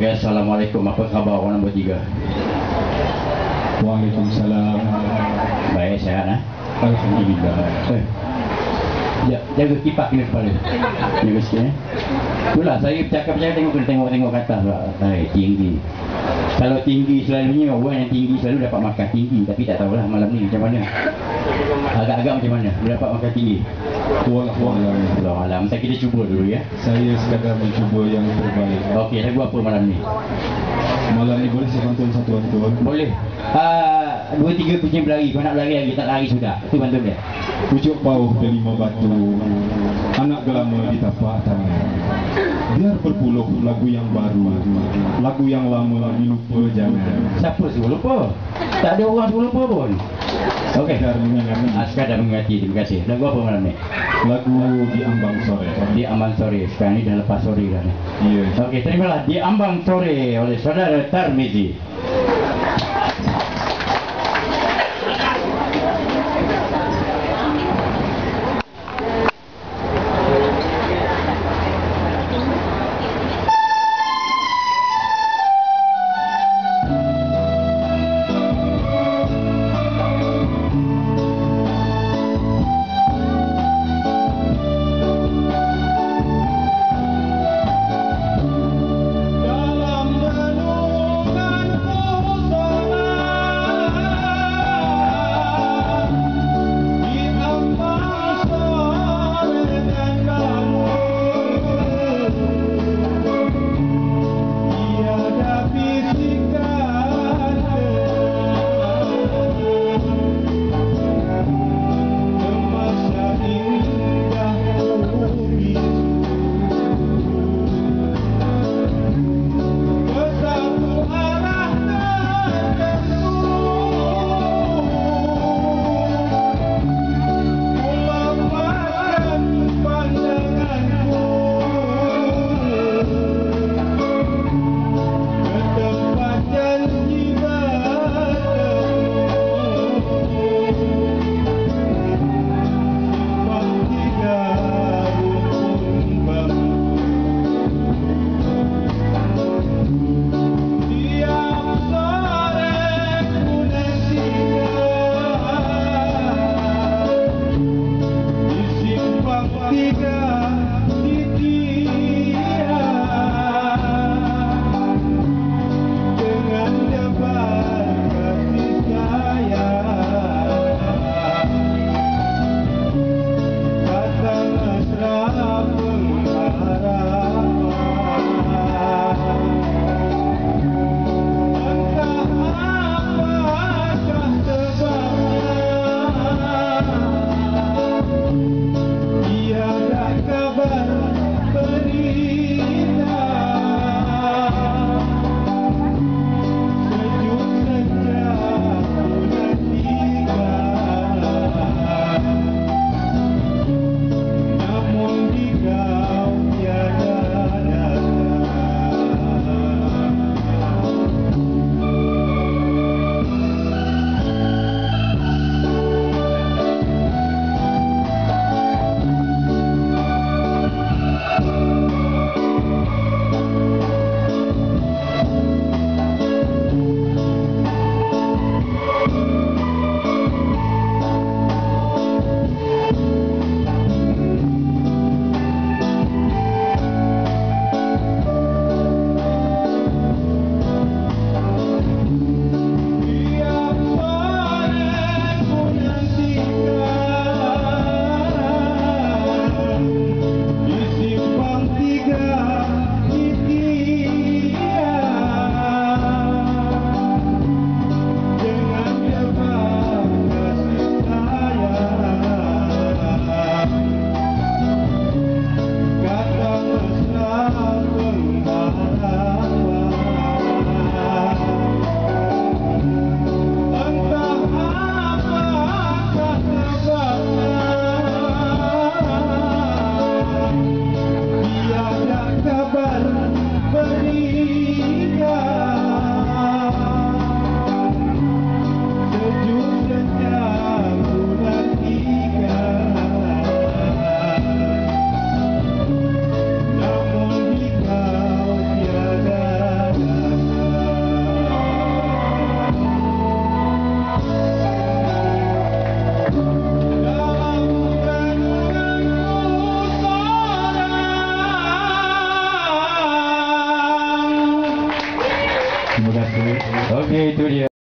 Okey, Assalamualaikum. Apa khabar orang nombor tiga? Waalaikumsalam. Baik, sehat ha? Alhamdulillah. Eh. Ja, jaga kipak kena kepala. Jaga sikit eh. Itulah saya bercakap-cakap tengok kena tengok-tengok kat atas pula. Hai, tinggi. Kalau tinggi selalunya orang yang tinggi selalu dapat makan tinggi tapi tak tahulah malam ni macam mana. Agak-agak macam mana? Dia dapat makan tinggi. Wallahualam. Allah alam. Kita kita cuba dulu ya. Saya sekadar mencuba yang terbaik. Okey, lagu apa malam ni? Malam ni boleh saya bantuan satu bantuan? Boleh. Ah, dua tiga kucing berlari. Kau nak berlari lagi tak lari sudah. Tu bantu dia. Pucuk pauh lima batu Anak gelama di tapak tangan Biar berpuluh lagu yang baru Lagu yang lama dilupa jangan Siapa suruh lupa? Tak ada orang suruh lupa pun. Okey. Sekadar mengingati Ah, sekadar mengingati. Terima kasih. Lagu apa malam ni? Lagu di ambang sore Di Ambang Sore. Sekarang ni dah lepas sore dah ni. Iya Okey, terimalah Di Ambang Sore oleh saudara Tarmizi.